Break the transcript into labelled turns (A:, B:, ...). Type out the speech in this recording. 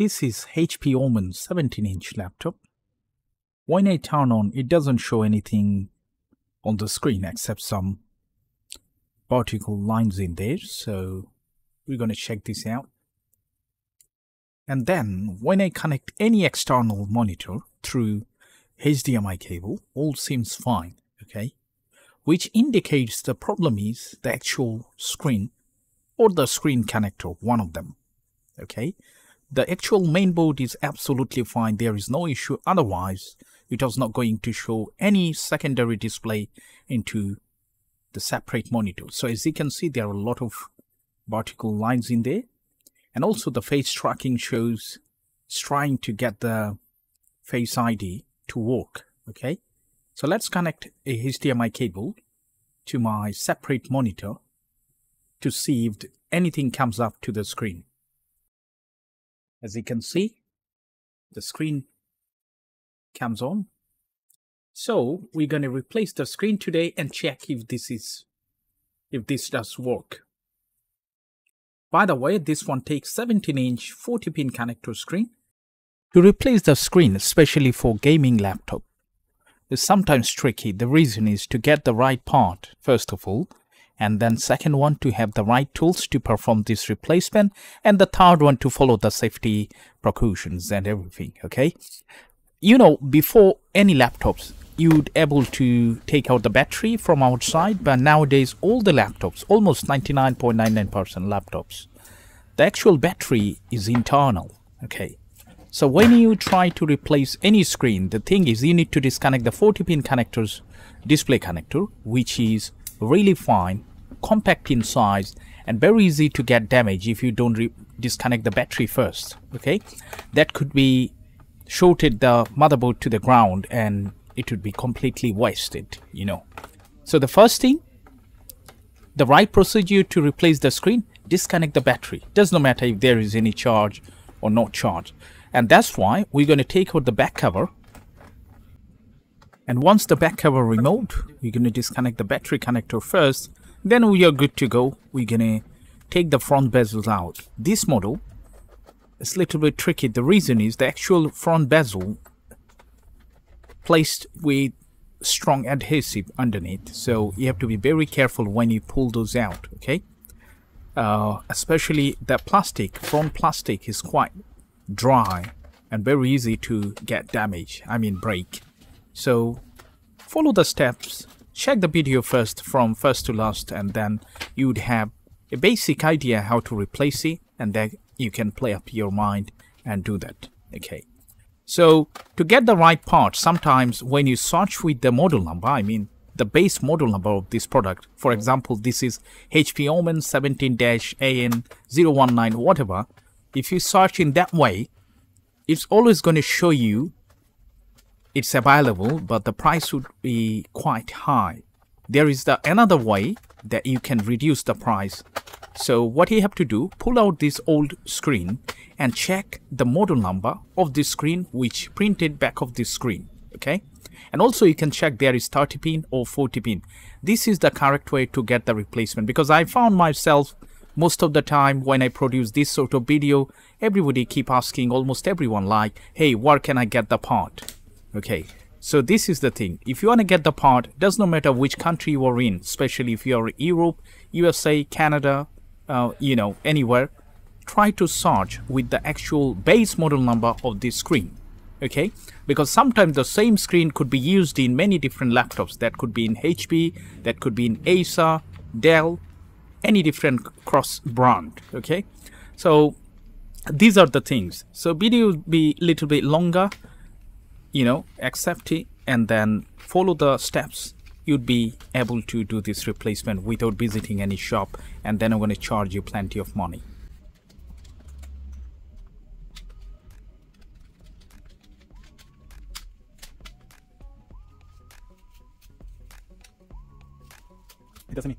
A: This is HP Omen 17 inch laptop. When I turn on, it doesn't show anything on the screen except some vertical lines in there. So we're going to check this out. And then when I connect any external monitor through HDMI cable, all seems fine, okay? Which indicates the problem is the actual screen or the screen connector, one of them, okay? The actual mainboard is absolutely fine. There is no issue. Otherwise it was not going to show any secondary display into the separate monitor. So as you can see there are a lot of vertical lines in there. And also the face tracking shows it's trying to get the face id to work okay? So let's connect a hdmi cable to my separate monitor to see if anything comes up to the screen as you can see, the screen comes on. So we're going to replace the screen today and check if this is if this does work. By the way, this one takes 17 inch 40 pin connector screen. To replace the screen, especially for gaming laptop, is sometimes tricky. The reason is to get the right part, first of all, and then second one to have the right tools to perform this replacement and the third one to follow the safety precautions and everything okay? You know before any laptops you'd able to take out the battery from outside but nowadays all the laptops almost 99.99% laptops the actual battery is internal okay? So when you try to replace any screen the thing is you need to disconnect the 40 pin connectors display connector which is really fine compact in size and very easy to get damage if you don't disconnect the battery first okay? That could be shorted the motherboard to the ground and it would be completely wasted you know. So the first thing the right procedure to replace the screen disconnect the battery. Does not matter if there is any charge or no charge. And that's why we're going to take out the back cover. And once the back cover removed we're going to disconnect the battery connector first then we are good to go. We're gonna take the front bezels out. This model is a little bit tricky. The reason is the actual front bezel placed with strong adhesive underneath. So you have to be very careful when you pull those out okay? Uh, especially the plastic front plastic is quite dry and very easy to get damage I mean break. So follow the steps check the video first from first to last and then you would have a basic idea how to replace it and then you can play up your mind and do that. Okay. So to get the right part sometimes when you search with the model number i mean the base model number of this product for example this is hp omen 17-an019 whatever if you search in that way it's always going to show you it's available but the price would be quite high. There is the another way that you can reduce the price. So what you have to do pull out this old screen and check the model number of this screen which printed back of this screen okay? And also you can check there is 30 pin or 40 pin. This is the correct way to get the replacement because i found myself most of the time when i produce this sort of video everybody keep asking almost everyone like hey where can i get the part okay so this is the thing. If you want to get the part does not matter which country you are in especially if you are europe usa canada uh, you know anywhere try to search with the actual base model number of this screen okay? Because sometimes the same screen could be used in many different laptops. That could be in hp that could be in acer dell any different cross brand okay? So these are the things. So video will be a little bit longer you know accept it and then follow the steps you'd be able to do this replacement without visiting any shop and then I'm going to charge you plenty of money. It doesn't